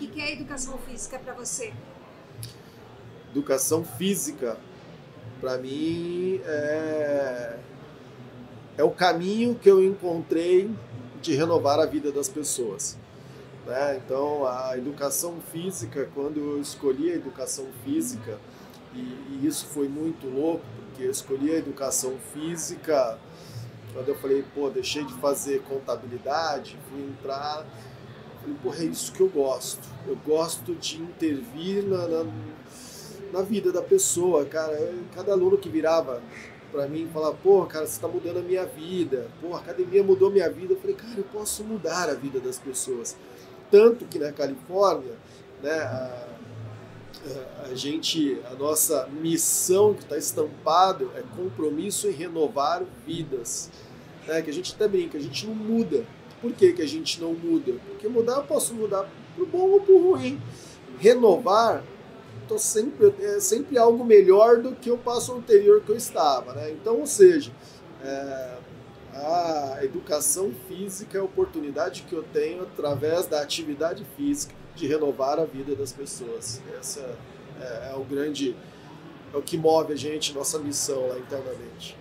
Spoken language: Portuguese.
que, que é educação física para você? Educação física, para mim, é, é o caminho que eu encontrei de renovar a vida das pessoas. Né? Então, a educação física, quando eu escolhi a educação física, e, e isso foi muito louco, porque eu escolhi a educação física quando eu falei, pô, deixei de fazer contabilidade, fui entrar, falei, pô, é isso que eu gosto. Eu gosto de intervir na, na, na vida da pessoa, cara. Cada aluno que virava para mim falava, pô, cara, você está mudando a minha vida, pô, a academia mudou minha vida. Eu falei, cara, eu posso mudar a vida das pessoas. Tanto que na Califórnia, né, a, a gente, a nossa missão que está estampado é compromisso em renovar vidas. Né? Que a gente até brinca, a gente não muda. Por que, que a gente não muda? Porque mudar eu posso mudar para o bom ou para o ruim. Renovar tô sempre, é sempre algo melhor do que o passo anterior que eu estava. Né? Então, ou seja, é, a educação física é a oportunidade que eu tenho através da atividade física de renovar a vida das pessoas. Essa é, é o grande, é o que move a gente, nossa missão lá internamente.